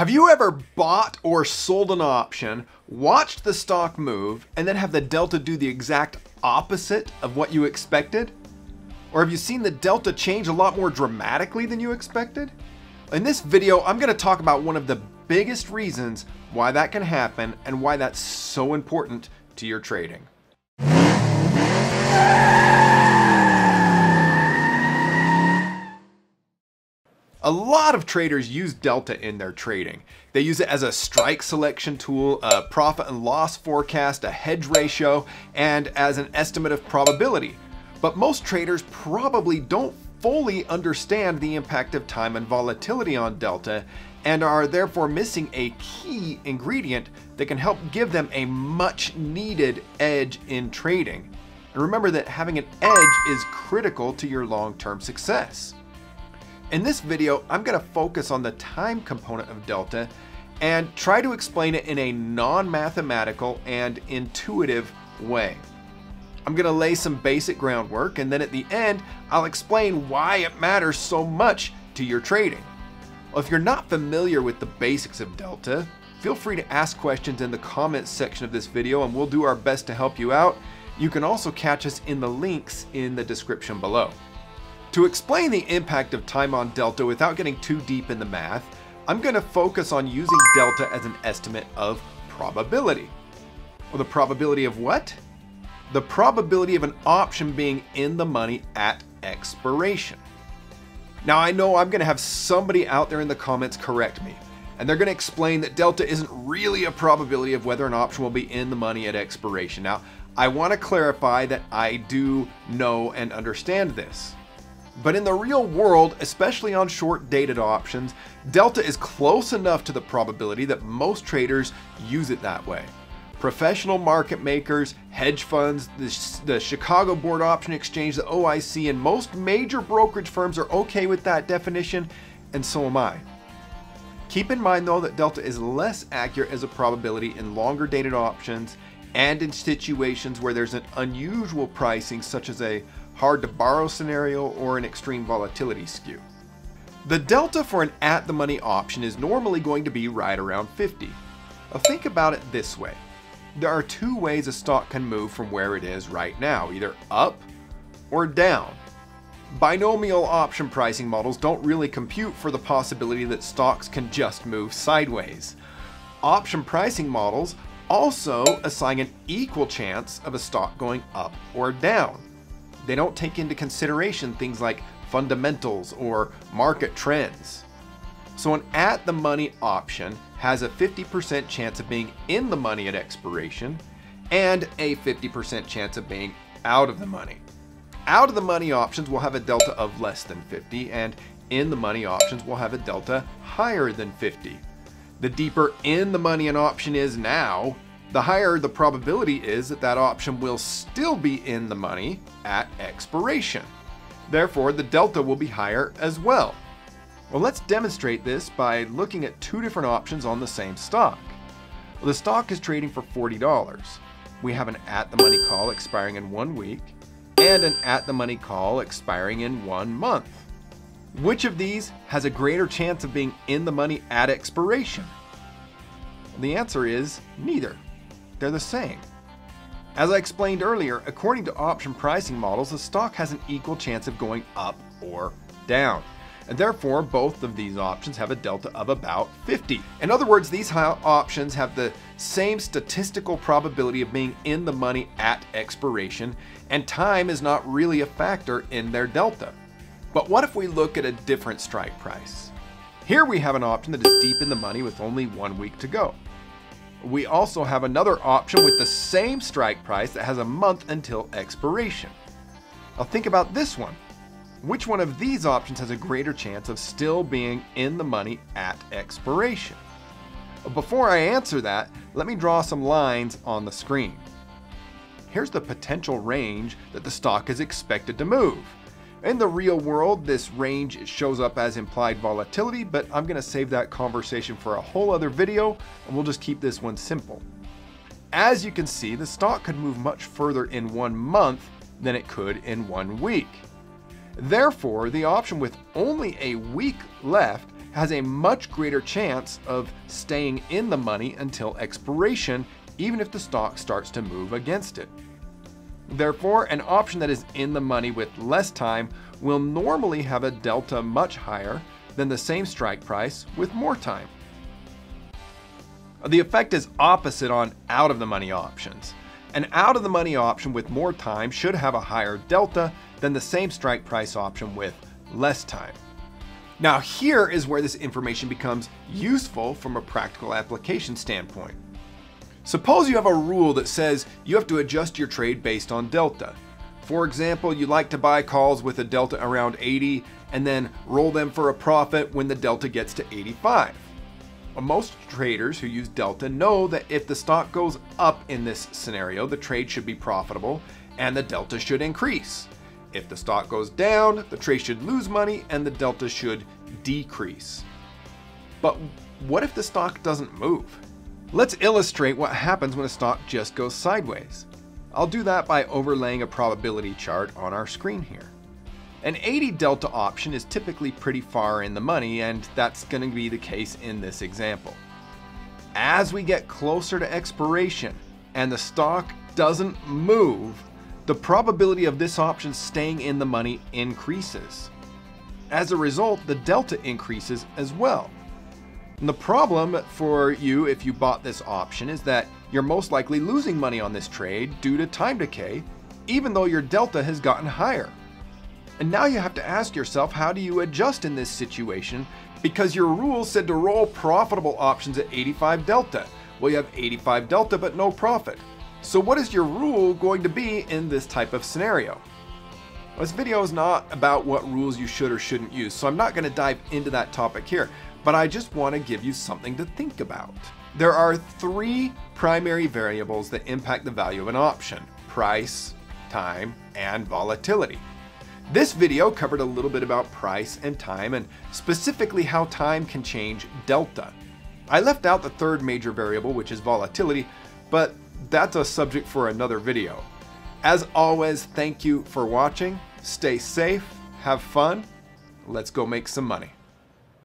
Have you ever bought or sold an option, watched the stock move, and then have the delta do the exact opposite of what you expected? Or have you seen the delta change a lot more dramatically than you expected? In this video, I'm going to talk about one of the biggest reasons why that can happen and why that's so important to your trading. A lot of traders use Delta in their trading. They use it as a strike selection tool, a profit and loss forecast, a hedge ratio, and as an estimate of probability. But most traders probably don't fully understand the impact of time and volatility on Delta and are therefore missing a key ingredient that can help give them a much needed edge in trading. And remember that having an edge is critical to your long-term success. In this video, I'm going to focus on the time component of delta and try to explain it in a non-mathematical and intuitive way. I'm going to lay some basic groundwork and then at the end, I'll explain why it matters so much to your trading. Well, if you're not familiar with the basics of delta, feel free to ask questions in the comments section of this video and we'll do our best to help you out. You can also catch us in the links in the description below. To explain the impact of time on delta without getting too deep in the math, I'm going to focus on using delta as an estimate of probability. Well, the probability of what? The probability of an option being in the money at expiration. Now I know I'm going to have somebody out there in the comments correct me, and they're going to explain that delta isn't really a probability of whether an option will be in the money at expiration. Now, I want to clarify that I do know and understand this. But in the real world, especially on short dated options, delta is close enough to the probability that most traders use it that way. Professional market makers, hedge funds, the, the, Chicago Board Option Exchange, the OIC, and most major brokerage firms are okay with that definition, and so am I. Keep in mind though that delta is less accurate as a probability in longer dated options and in situations where there's an unusual pricing such as a hard to borrow scenario, or an extreme volatility skew. The delta for an at the money option is normally going to be right around 50. Now think about it this way. There are two ways a stock can move from where it is right now, either up or down. Binomial option pricing models don't really compute for the possibility that stocks can just move sideways. Option pricing models also assign an equal chance of a stock going up or down they don't take into consideration things like fundamentals or market trends. So an at the money option has a 50% chance of being in the money at expiration and a 50% chance of being out of the money. Out of the money options will have a delta of less than 50 and in the money options will have a delta higher than 50. The deeper in the money an option is now, the higher the probability is that that option will still be in the money at expiration. Therefore, the delta will be higher as well. Well, let's demonstrate this by looking at two different options on the same stock. Well, the stock is trading for $40. We have an at-the-money call expiring in one week and an at-the-money call expiring in one month. Which of these has a greater chance of being in the money at expiration? The answer is neither. They're the same. As I explained earlier, according to option pricing models, the stock has an equal chance of going up or down. And therefore, both of these options have a delta of about 50. In other words, these options have the same statistical probability of being in the money at expiration, and time is not really a factor in their delta. But what if we look at a different strike price? Here we have an option that is deep in the money with only one week to go. We also have another option with the same strike price that has a month until expiration. Now think about this one. Which one of these options has a greater chance of still being in the money at expiration? Before I answer that, let me draw some lines on the screen. Here's the potential range that the stock is expected to move. In the real world, this range shows up as implied volatility, but I'm going to save that conversation for a whole other video, and we'll just keep this one simple. As you can see, the stock could move much further in one month than it could in one week. Therefore, the option with only a week left has a much greater chance of staying in the money until expiration, even if the stock starts to move against it. Therefore, an option that is in the money with less time will normally have a delta much higher than the same strike price with more time. The effect is opposite on out of the money options. An out of the money option with more time should have a higher delta than the same strike price option with less time. Now here is where this information becomes useful from a practical application standpoint. Suppose you have a rule that says you have to adjust your trade based on delta. For example, you like to buy calls with a delta around 80 and then roll them for a profit when the delta gets to 85. Most traders who use delta know that if the stock goes up in this scenario, the trade should be profitable and the delta should increase. If the stock goes down, the trade should lose money and the delta should decrease. But what if the stock doesn't move? Let's illustrate what happens when a stock just goes sideways. I'll do that by overlaying a probability chart on our screen here. An 80 delta option is typically pretty far in the money, and that's going to be the case in this example. As we get closer to expiration and the stock doesn't move, the probability of this option staying in the money increases. As a result, the delta increases as well. And the problem for you if you bought this option is that you're most likely losing money on this trade due to time decay, even though your delta has gotten higher. And now you have to ask yourself how do you adjust in this situation because your rule said to roll profitable options at 85 delta. Well, you have 85 delta but no profit. So what is your rule going to be in this type of scenario? This video is not about what rules you should or shouldn't use, so I'm not going to dive into that topic here but I just want to give you something to think about. There are three primary variables that impact the value of an option price, time, and volatility. This video covered a little bit about price and time, and specifically how time can change delta. I left out the third major variable, which is volatility, but that's a subject for another video. As always, thank you for watching. Stay safe, have fun, let's go make some money.